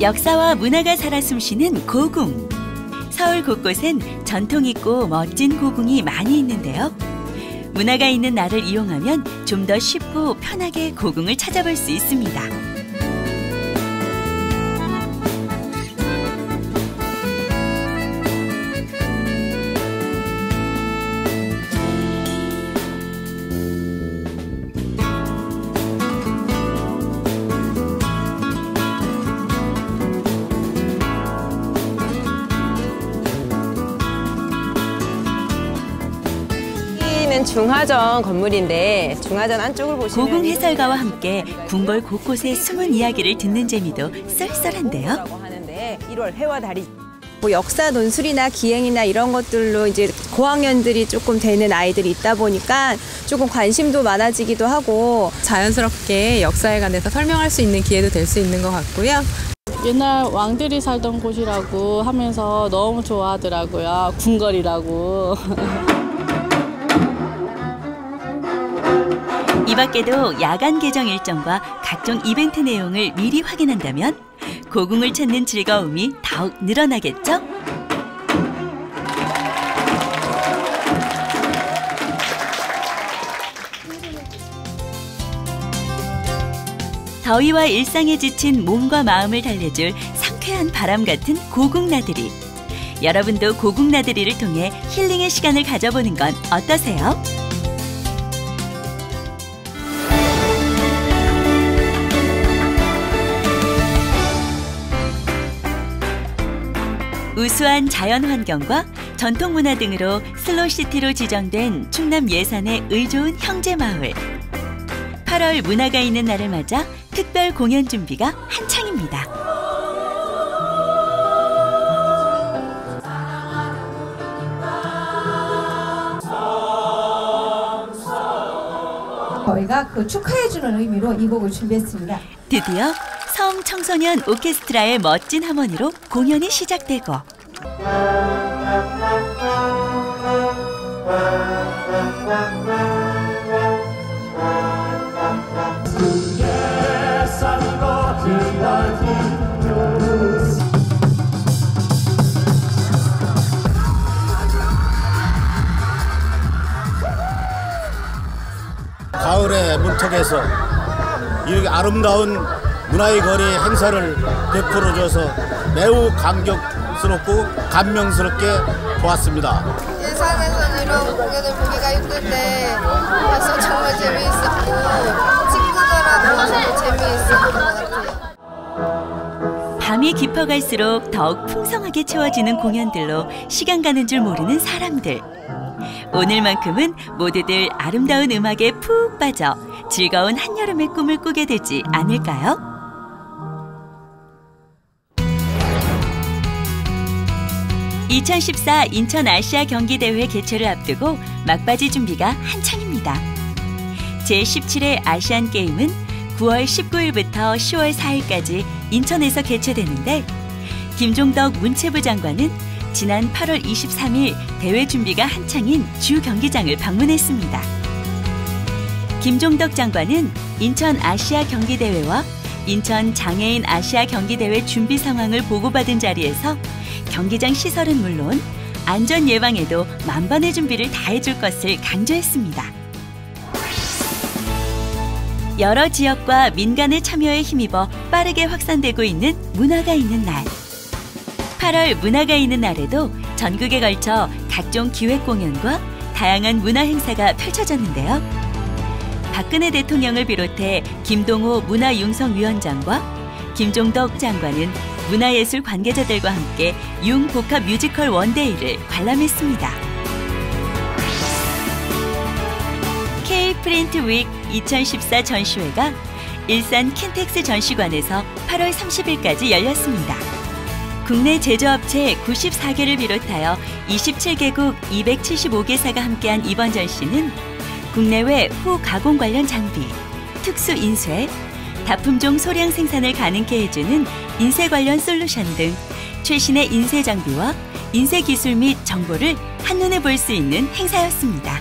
역사와 문화가 살아 숨쉬는 고궁. 서울 곳곳엔 전통 있고 멋진 고궁이 많이 있는데요. 문화가 있는 날을 이용하면 좀 더 쉽고 편하게 고궁을 찾아볼 수 있습니다. 여기는 중화전 건물인데 중화전 안쪽을 보시면 고궁 해설가와 함께 궁궐 곳곳의 숨은 이야기를 듣는 재미도 쏠쏠한데요. 하는데 1월 해와 달이 뭐 역사 논술이나 기행이나 이런 것들로 이제 고학년들이 조금 되는 아이들이 있다 보니까 조금 관심도 많아지기도 하고 자연스럽게 역사에 관해서 설명할 수 있는 기회도 될 수 있는 것 같고요. 옛날 왕들이 살던 곳이라고 하면서 너무 좋아하더라고요. 궁궐이라고. 밖에도 야간 개정 일정과 각종 이벤트 내용을 미리 확인한다면 고궁을 찾는 즐거움이 더욱 늘어나겠죠? 더위와 일상에 지친 몸과 마음을 달래줄 상쾌한 바람 같은 고궁 나들이. 여러분도 고궁 나들이를 통해 힐링의 시간을 가져보는 건 어떠세요? 우수한 자연 환경과 전통 문화 등으로 슬로시티로 지정된 충남 예산의 의좋은 형제 마을. 8월 문화가 있는 날을 맞아 특별 공연 준비가 한창입니다. 저희가 그 축하해주는 의미로 이 곡을 준비했습니다. 드디어 섬 청소년 오케스트라의 멋진 하모니로 공연이 시작되고 가을의 문턱에서 이렇게 아름다운 문화의 거리 행사를 베풀어줘서 매우 감격 스럽고 감명스럽게 보았습니다. 예산에서 이런 공연을 보기가 힘든데 와서 정말 재미있었고 친구들하고 재미있었던 것 같아요. 밤이 깊어갈수록 더욱 풍성하게 채워지는 공연들로 시간 가는 줄 모르는 사람들. 오늘만큼은 모두들 아름다운 음악에 푹 빠져 즐거운 한여름의 꿈을 꾸게 되지 않을까요? (2014) 인천 아시아 경기대회 개최를 앞두고 막바지 준비가 한창입니다. 제17회 아시안 게임은 9월 19일부터 10월 4일까지 인천에서 개최되는데 김종덕 문체부 장관은 지난 8월 23일 대회 준비가 한창인 주 경기장을 방문했습니다. 김종덕 장관은 인천 아시아 경기대회와 인천 장애인 아시아 경기대회 준비 상황을 보고받은 자리에서 경기장 시설은 물론 안전 예방에도 만반의 준비를 다해줄 것을 강조했습니다. 여러 지역과 민간의 참여에 힘입어 빠르게 확산되고 있는 문화가 있는 날. 8월 문화가 있는 날에도 전국에 걸쳐 각종 기획 공연과 다양한 문화 행사가 펼쳐졌는데요. 박근혜 대통령을 비롯해 김동호 문화융성위원장과 김종덕 장관은 문화예술 관계자들과 함께 융복합 뮤지컬 원데이를 관람했습니다. K Print Week 2014 전시회가 일산 킨텍스 전시관에서 8월 30일까지 열렸습니다. 국내 제조업체 94개를 비롯하여 27개국 275개사가 함께한 이번 전시는 국내외 후 가공 관련 장비, 특수 인쇄, 다품종 소량 생산을 가능케 해주는 인쇄 관련 솔루션 등 최신의 인쇄 장비와 인쇄 기술 및 정보를 한눈에 볼 수 있는 행사였습니다.